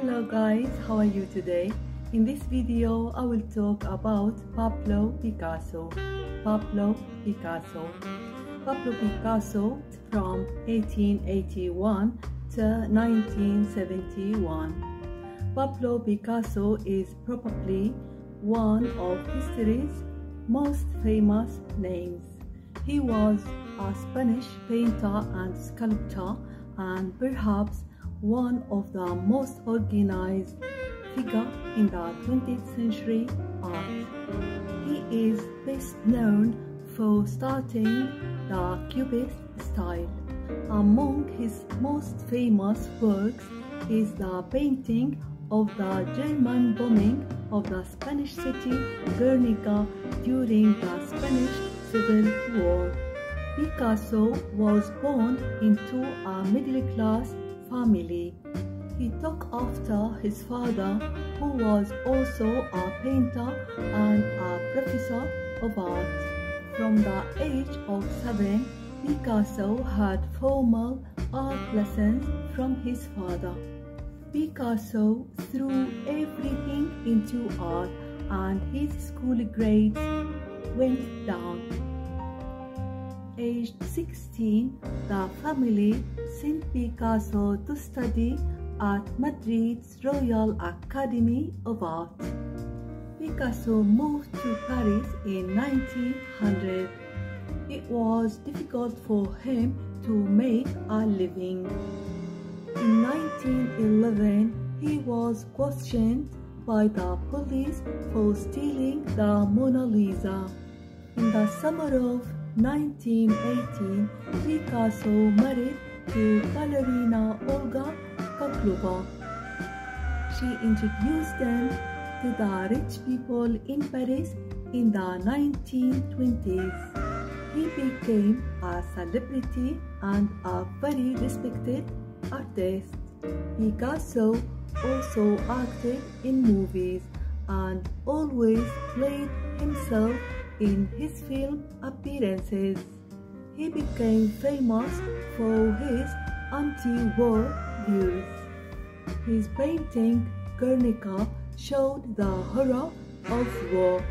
Hello guys, how are you today? In this video, I will talk about Pablo Picasso. Pablo Picasso. Pablo Picasso from 1881 to 1971. Pablo Picasso is probably one of history's most famous names. He was a Spanish painter and sculptor and perhaps one of the most organized figure in the 20th century art. He is best known for starting the Cubist style. Among his most famous works is the painting of the German bombing of the Spanish city Guernica during the Spanish Civil War. Picasso was born into a middle-class family. He took after his father who was also a painter and a professor of art. From the age of seven, Picasso had formal art lessons from his father. Picasso threw everything into art and his school grades went down. Aged 16, the family sent Picasso to study at Madrid's Royal Academy of Art. Picasso moved to Paris in 1900. It was difficult for him to make a living. In 1911, he was questioned by the police for stealing the Mona Lisa. In the summer of 1918, Picasso married to ballerina Olga Khokhlova. She introduced them to the rich people in Paris in the 1920s. He became a celebrity and a very respected artist. Picasso also acted in movies and always played himself in his film appearances. He became famous for his anti-war views. His painting Guernica showed the horror of war.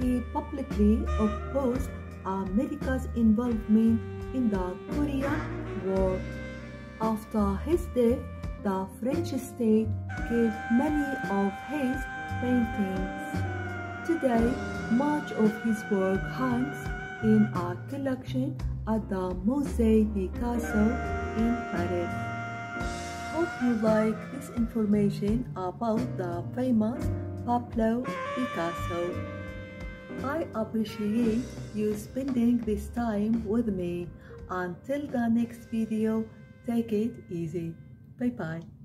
He publicly opposed America's involvement in the Korean War. After his death, the French state gave many of his paintings. Today, much of his work hangs in a collection at the Musée Picasso in Paris. Hope you like this information about the famous Pablo Picasso. I appreciate you spending this time with me. Until the next video, take it easy. Bye bye.